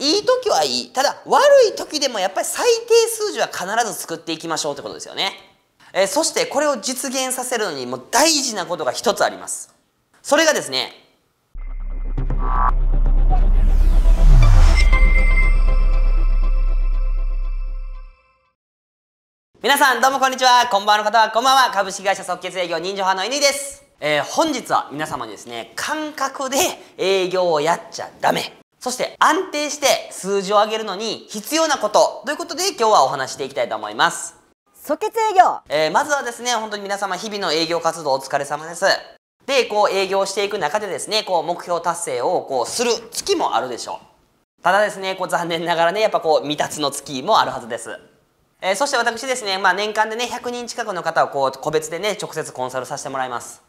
いい時はいい。ただ悪い時でもやっぱり最低数字は必ず作っていきましょうってことですよね、えー、そしてこれを実現させるのにもう大事なことが一つあります。それがですね皆さんどうもこんにちは。こんばんは。の方はこんばんは。株式会社即決営業人情派の犬です。えー、本日は皆様にですね感覚で営業をやっちゃダメ。そして安定して数字を上げるのに必要なこと。ということで今日はお話していきたいと思います。即決営業、えー、まずはですね本当に皆様日々の営業活動お疲れ様です。でこう営業していく中でですねこう目標達成をこうする月もあるでしょう。ただですねこう残念ながらねやっぱこう未達の月もあるはずです。えー、そして私ですね、まあ、年間でね100人近くの方をこう個別でね直接コンサルさせてもらいます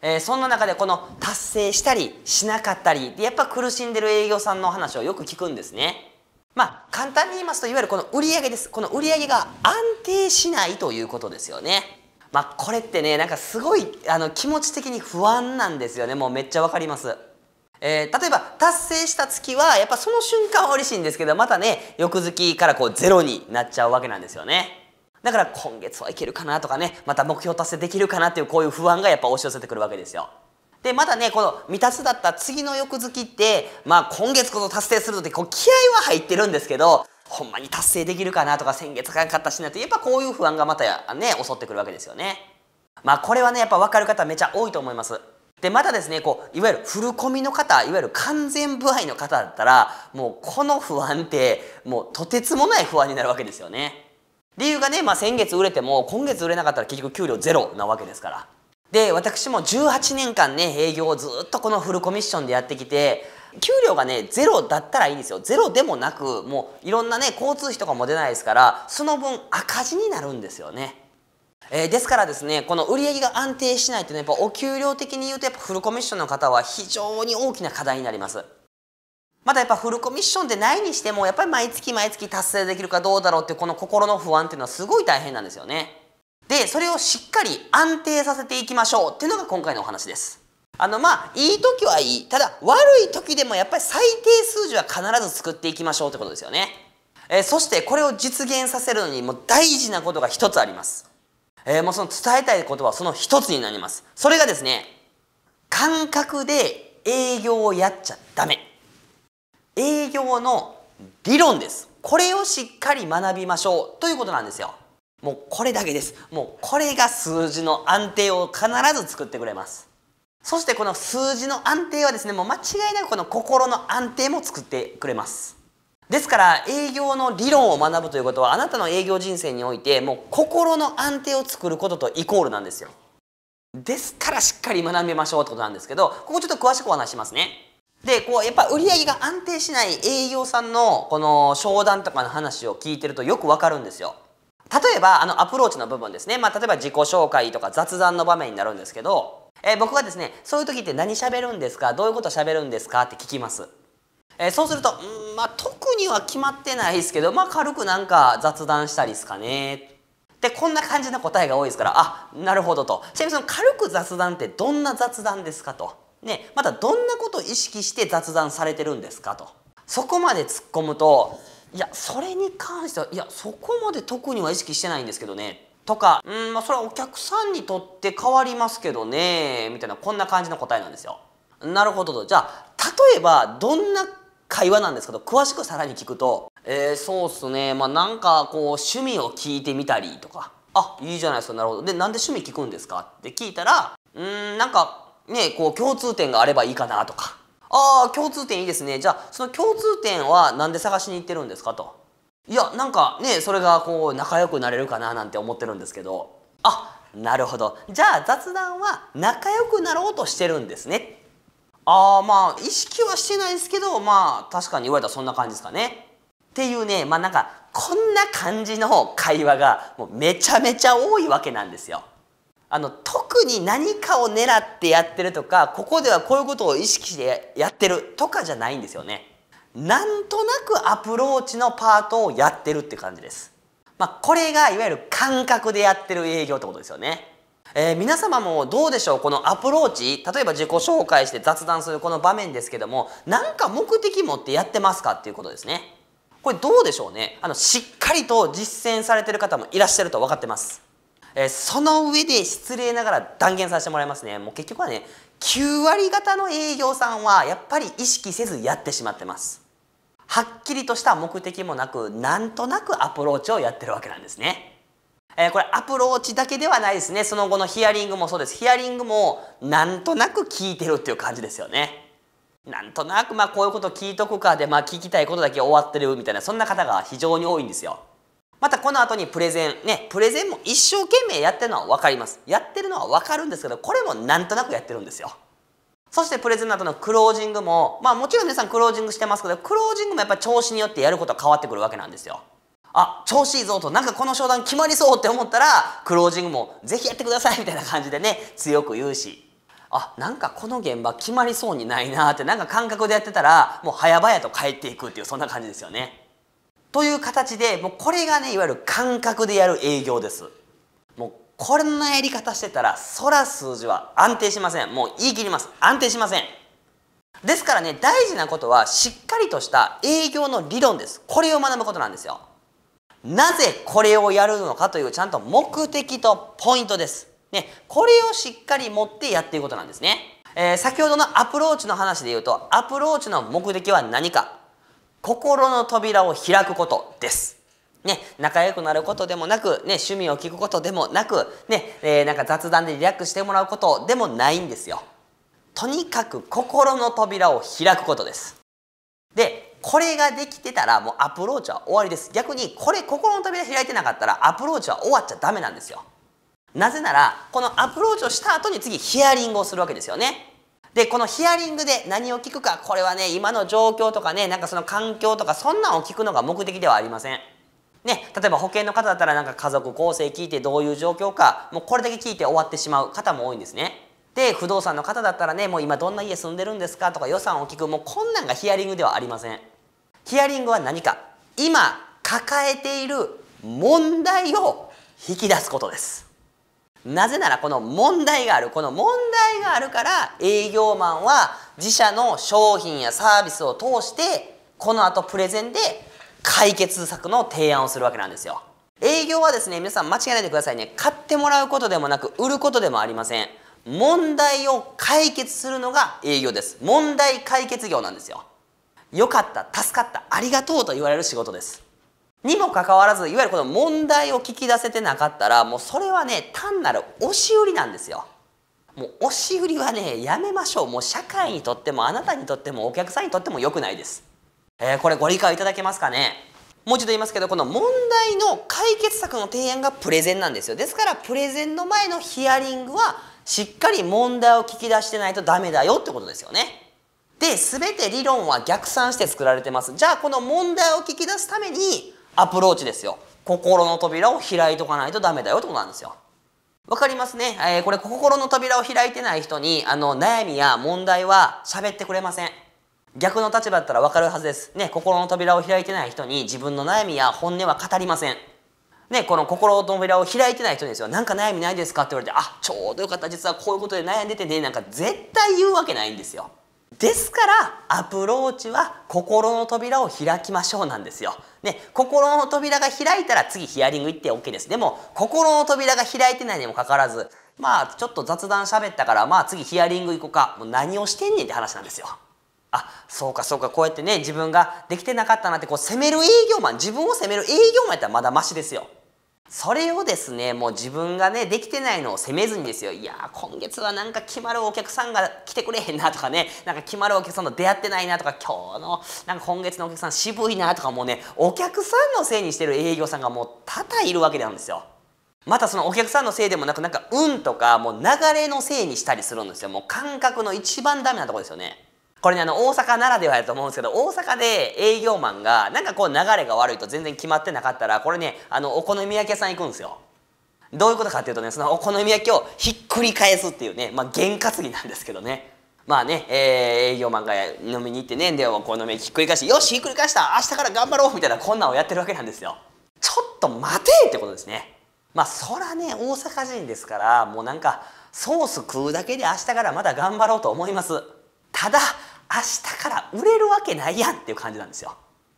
えー、そんな中でこの達成したりしなかったりでやっぱ苦しんでる営業さんの話をよく聞くんですね。まあ簡単に言いますといわゆるこの売上です。この売上が安定しないということですよね。まあこれってねなんかすごいあの気持ち的に不安なんですよね。もうめっちゃわかります。えー、例えば達成した月はやっぱその瞬間は嬉しいんですけどまたね翌月からこうゼロになっちゃうわけなんですよね。だから今月はいけるかなとかねまた目標達成できるかなっていうこういう不安がやっぱ押し寄せてくるわけですよ。でまだねこの未達だった次の翌月ってまあ今月こそ達成するとってこう気合は入ってるんですけどほんまに達成できるかなとか先月かんかったしなってやっぱこういう不安がまたね襲ってくるわけですよね。まあこれはねやっぱ分かる方めちゃ多いと思います。でまたですねこういわゆるフルコミの方いわゆる完全不合の方だったらもうこの不安ってもうとてつもない不安になるわけですよね。理由がね、まあ、先月売れても今月売れなかったら結局給料ゼロなわけですから。で私も18年間ね営業をずっとこのフルコミッションでやってきて給料がねゼロだったらいいんですよ。ゼロでもなくもういろんなね交通費とかも出ないですからその分赤字になるんですよね。えー、ですからですねこの売り上げが安定しないというのはやっぱお給料的に言うとやっぱフルコミッションの方は非常に大きな課題になります。またやっぱフルコミッションでないにしてもやっぱり毎月毎月達成できるかどうだろうっていうこの心の不安っていうのはすごい大変なんですよね。でそれをしっかり安定させていきましょうっていうのが今回のお話です。あのまあいい時はいい。ただ悪い時でもやっぱり最低数字は必ず作っていきましょうってことですよね。えー、そしてこれを実現させるのにもう大事なことが一つあります、えー、もうその伝えたいことはその一つになります。それがですね感覚で営業をやっちゃダメ。営業の理論です。これをしっかり学びましょう。ということなんですよ。もうこれだけです。もうこれが数字の安定を必ず作ってくれます。そしてこの数字の安定はですねもう間違いなくこの心の安定も作ってくれます。ですから営業の理論を学ぶということはあなたの営業人生においてもう心の安定を作ることとイコールなんですよ。ですからしっかり学びましょうってことなんですけどここちょっと詳しくお話しますね。でこうやっぱ売り上げが安定しない営業さんのこの商談とかの話を聞いてるとよくわかるんですよ。例えばあのアプローチの部分ですね、まあ、例えば自己紹介とか雑談の場面になるんですけど、えー、僕はですねそういう時って何喋るんですか？どういうこと喋るんですかって聞きます、えー、そうするとんまあ特には決まってないですけどまあ軽くなんか雑談したりですかね。でこんな感じの答えが多いですからあなるほどと。ちなみにその軽く雑談ってどんな雑談ですかと。ね、またどんなことを意識して雑談されてるんですかと。そこまで突っ込むといやそれに関してはいやそこまで特には意識してないんですけどね。とかうんまあそれはお客さんにとって変わりますけどねみたいなこんな感じの答えなんですよ。なるほどと。じゃあ例えばどんな会話なんですけど詳しくさらに聞くと「えー、そうっすね。まあなんかこう趣味を聞いてみたり」とか「あいいじゃないですか。なるほど。でなんで趣味聞くんですか?」って聞いたら「うんなんかねこう共通点があればいいかなとか。ああ共通点いいですね。じゃあその共通点は何で探しに行ってるんですかと。いやなんかねそれがこう仲良くなれるかななんて思ってるんですけど。あなるほど。じゃあ雑談は仲良くなろうとしてるんですね。ああまあ意識はしてないですけどまあ確かに言われたらそんな感じですかね。っていうねまあなんかこんな感じの会話がもうめちゃめちゃ多いわけなんですよ。あの特に何かを狙ってやってるとかここではこういうことを意識してやってるとかじゃないんですよね。なんとなくアプローチのパートをやってるって感じです。まあ、これがいわゆる感覚でやってる営業ってことですよね。えー、皆様もどうでしょう？このアプローチ例えば自己紹介して雑談するこの場面ですけども何か目的持ってやってますかっていうことですねこれどうでしょうね？あのしっかりと実践されてる方もいらっしゃると分かってますえー、その上で失礼ながら断言させてもらいますね。もう結局はね9割方の営業さんはやっぱり意識せずやってしまってます。はっきりとした目的もなくなんとなくアプローチをやってるわけなんですね。えー、これアプローチだけではないですね。その後のヒアリングもそうです。ヒアリングもなんとなく聞いてるっていう感じですよね。なんとなくまあこういうこと聞いとくかでまあ聞きたいことだけ終わってるみたいなそんな方が非常に多いんですよ。またこの後にプレゼンねプレゼンも一生懸命やってるのは分かります。やってるのは分かるんですけどこれもなんとなくやってるんですよ。そしてプレゼンの後のクロージングもまあもちろん皆さんクロージングしてますけどクロージングもやっぱ調子によってやることは変わってくるわけなんですよ。あ調子いいぞとなんかこの商談決まりそうって思ったらクロージングもぜひやってくださいみたいな感じでね強く言うし。あなんかこの現場決まりそうにないなってなんか感覚でやってたらもう早々と帰っていくっていうそんな感じですよね。という形でもうこれがねいわゆる感覚でやる営業です。もうこれのやり方してたらそら数字は安定しません。もう言い切ります。安定しません。ですからね大事なことはしっかりとした営業の理論です。これを学ぶことなんですよ。なぜこれをやるのかというちゃんと目的とポイントです。ねこれをしっかり持ってやっていくことなんですね。えー、先ほどのアプローチの話で言うとアプローチの目的は何か。心の扉を開くことです。ね、仲良くなることでもなく、ね、趣味を聞くことでもなく、ねえー、なんか雑談でリラックスしてもらうことでもないんですよ。とにかく心の扉を開くことです。で、これができてたらもうアプローチは終わりです。逆にこれ心の扉開いてなかったらアプローチは終わっちゃダメなんですよ。なぜならこのアプローチをした後に次ヒアリングをするわけですよね。でこのヒアリングで何を聞くかこれはね今の状況とかねなんかその環境とかそんなんを聞くのが目的ではありません。ね、例えば保険の方だったらなんか家族構成聞いてどういう状況かもうこれだけ聞いて終わってしまう方も多いんですね。で不動産の方だったらねもう今どんな家住んでるんですかとか予算を聞くもうこんなんがヒアリングではありません。ヒアリングは何か今抱えている問題を引き出すことです。なぜならこの問題がある。この問題があるから営業マンは自社の商品やサービスを通してこの後プレゼンで解決策の提案をするわけなんですよ。営業はですね皆さん間違えないでくださいね。買ってもらうことでもなく売ることでもありません。問題を解決するのが営業です。問題解決業なんですよ。よかった助かったありがとうと言われる仕事です。にもかかわらずいわゆるこの問題を聞き出せてなかったらもうそれはね単なる押し売りなんですよ。もう押し売りはねやめましょうもう社会にとってもあなたにとってもお客さんにとっても良くないです。えー、これご理解いただけますかね？もう一度言いますけどこの問題の解決策の提案がプレゼンなんですよですからプレゼンの前のヒアリングはしっかり問題を聞き出してないとダメだよってことですよね。で全て理論は逆算して作られてますじゃあこの問題を聞き出すためにアプローチですよ。心の扉を開いとかないとダメだよってことなんですよ。わかりますね、えー、これ心の扉を開いてない人にあの悩みや問題は喋ってくれません。逆の立場だったらわかるはずです。ね心の扉を開いてない人に自分の悩みや本音は語りません。ね、この心の扉を開いてない人にですよ「なんか悩みないですか?」って言われて「あちょうどよかった。実はこういうことで悩んでてね」なんか絶対言うわけないんですよ。ですからアプローチは心の扉を開きましょうなんですよ。ね、心の扉が開いたら次ヒアリング行って OK です。でも心の扉が開いてないにもかかわらずまあちょっと雑談喋ったからまあ次ヒアリング行こうかもう何をしてんねんって話なんですよ。あそうかそうかこうやってね自分ができてなかったなってこう責める営業マン自分を責める営業マンやったらまだマシですよ。それをですねもう自分がねできてないのを責めずにですよいや今月はなんか決まるお客さんが来てくれへんなとかねなんか決まるお客さんと出会ってないなとか今日のなんか今月のお客さん渋いなとかもうねお客さんのせいにしてる営業さんがもう多々いるわけなんですよ。またそのお客さんのせいでもなくなんか運とかもう流れのせいにしたりするんですよもう感覚の一番ダメなとこですよね。これねあの大阪ならではやと思うんですけど大阪で営業マンがなんかこう流れが悪いと全然決まってなかったらこれねあのお好み焼き屋さん行くんですよ。どういうことかっていうとねそのお好み焼きをひっくり返すっていうねまあ験担ぎなんですけどね。まあね、えー、営業マンが飲みに行ってねでお好み焼きひっくり返してよしひっくり返した明日から頑張ろうみたいなこんなんをやってるわけなんですよ。ちょっと待てってことですね。まあそらね大阪人ですからもうなんかソース食うだけで明日からまだ頑張ろうと思います。ただ明日から売れるわけないやんっていう感じなんですよ。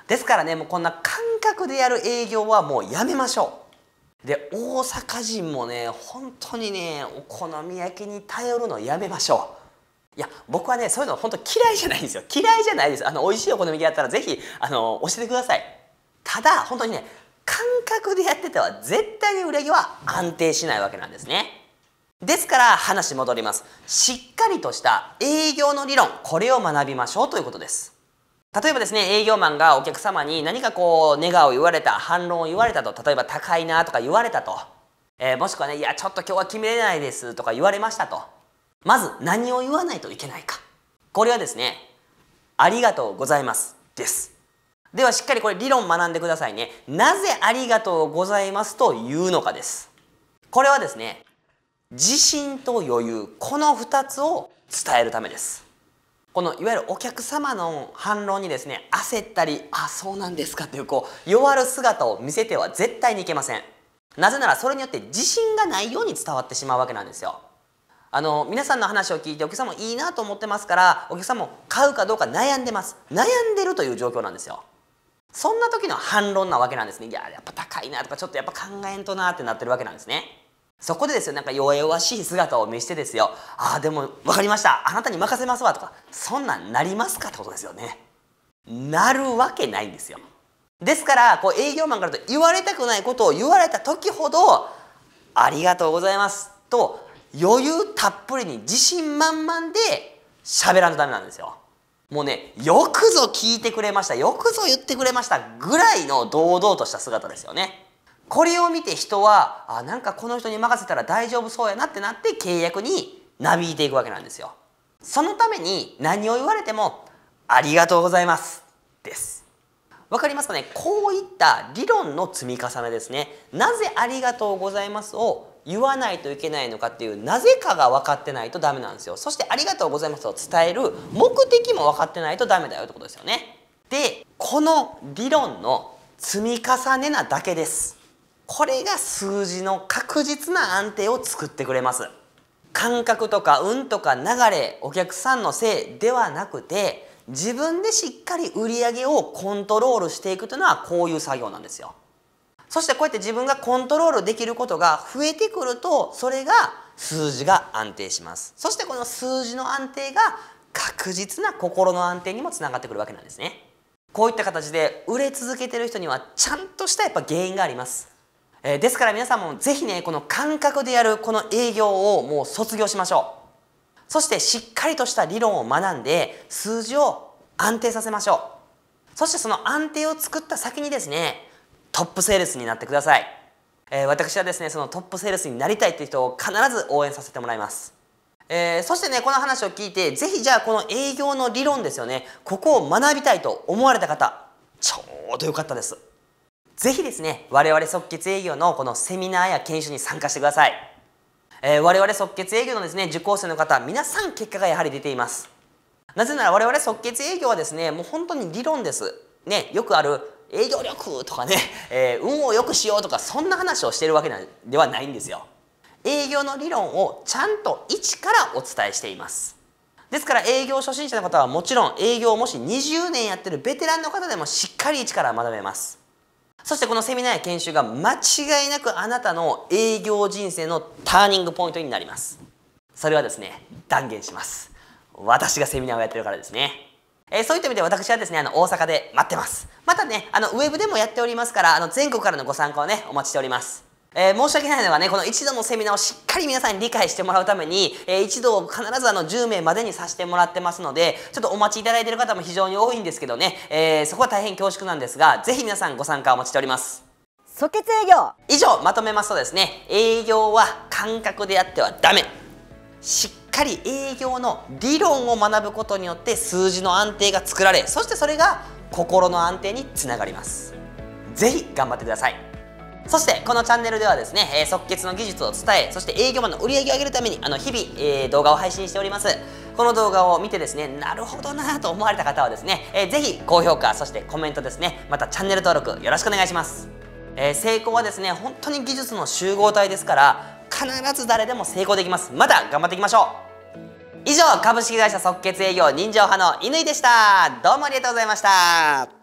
ですからねもうこんな感覚でやる営業はもうやめましょう。で大阪人もね本当にねお好み焼きに頼るのやめましょう。いや僕はねそういうの本当嫌いじゃないんですよ。嫌いじゃないです。あの美味しいお好み焼きやったらぜひあの教えてください。ただ本当にね感覚でやってては絶対に売り上げは安定しないわけなんですね。ですから話戻ります。しっかりとした営業の理論これを学びましょうということです。例えばですね営業マンがお客様に何かこうネガを言われた反論を言われたと例えば高いなとか言われたと、えー、もしくはねいやちょっと今日は決めれないですとか言われましたと。まず何を言わないといけないか。これはですねありがとうございますです。ではしっかりこれ理論学んでくださいね。なぜありがとうございますというのかです。これはですね自信と余裕この2つを伝えるためです。このいわゆるお客様の反論にですね焦ったりあそうなんですかっていうこう弱る姿を見せては絶対にいけません。なぜならそれによって自信がないように伝わってしまうわけなんですよ。あの皆さんの話を聞いてお客様いいなと思ってますからお客様も買うかどうか悩んでます。悩んでるという状況なんですよ。そんな時の反論なわけなんですねいややっぱ高いなとかちょっとやっぱ考えんとなってなってるわけなんですね。そこでですよなんか弱々しい姿を見せてですよああでも分かりました。あなたに任せますわとか。そんなんなりますかってことですよね。なるわけないんですよ。ですからこう営業マンからと言われたくないことを言われた時ほどありがとうございます。と余裕たっぷりに自信満々で喋らんとダメなんですよ。もうねよくぞ聞いてくれましたよくぞ言ってくれましたぐらいの堂々とした姿ですよね。これを見て人はあなんかこの人に任せたら大丈夫そうやなってなって契約になびいていくわけなんですよ。そのために何を言われてもありがとうございます。です。わかりますかね？こういった理論の積み重ねですね。なぜありがとうございますを言わないといけないのかっていうなぜかが分かってないとダメなんですよ。そしてありがとうございますを伝える目的も分かってないとダメだよってことですよね。でこの理論の積み重ねなだけです。これが数字の確実な安定を作ってくれます。感覚とか運とか流れお客さんのせいではなくて自分でしっかり売り上げをコントロールしていくというのはこういう作業なんですよ。そしてこうやって自分がコントロールできることが増えてくるとそれが数字が安定します。そしてこの数字の安定が確実な心の安定にもつながってくるわけなんですね。こういった形で売れ続けてる人にはちゃんとしたやっぱ原因があります。えー、ですから皆さんもぜひねこの感覚でやるこの営業をもう卒業しましょう。そしてしっかりとした理論を学んで数字を安定させましょう。そしてその安定を作った先にですねトップセールスになってください、えー、私はですねそのトップセールスになりたいっていう人を必ず応援させてもらいます。えー、そしてねこの話を聞いてぜひじゃあこの営業の理論ですよねここを学びたいと思われた方ちょうどよかったです。ぜひですね、我々即決営業のこのセミナーや研修に参加してください。えー、我々即決営業のですね、受講生の方、皆さん結果がやはり出ています。なぜなら我々即決営業はですね、もう本当に理論です。ね、よくある営業力とかね、えー、運を良くしようとか、そんな話をしてるわけではないんですよ。営業の理論をちゃんと一からお伝えしています。ですから営業初心者の方はもちろん営業をもし20年やってるベテランの方でもしっかり一から学べます。そしてこのセミナーや研修が間違いなくあなたの営業人生のターニングポイントになります。それはですね断言します。私がセミナーをやってるからですね。えー、そういった意味で私はですねあの大阪で待ってます。またねあのウェブでもやっておりますからあの全国からのご参加をねお待ちしております。えー、申し訳ないのはねこの一度のセミナーをしっかり皆さんに理解してもらうために、えー、一度必ずあの10名までにさせてもらってますのでちょっとお待ちいただいている方も非常に多いんですけどね、えー、そこは大変恐縮なんですがぜひ皆さんご参加お待ちしております。即決営業。以上まとめますとですね営業は感覚でやってはダメ。しっかり営業の理論を学ぶことによって数字の安定が作られそしてそれが心の安定につながります。ぜひ頑張ってくださいそしてこのチャンネルではですね、えー、即決の技術を伝えそして営業マンの売り上げを上げるためにあの日々、えー、動画を配信しております。この動画を見てですねなるほどなと思われた方はですね、えー、ぜひ高評価そしてコメントですねまたチャンネル登録よろしくお願いします。えー、成功はですね本当に技術の集合体ですから必ず誰でも成功できます。また頑張っていきましょう。以上株式会社即決営業人情派の乾でした。どうもありがとうございました。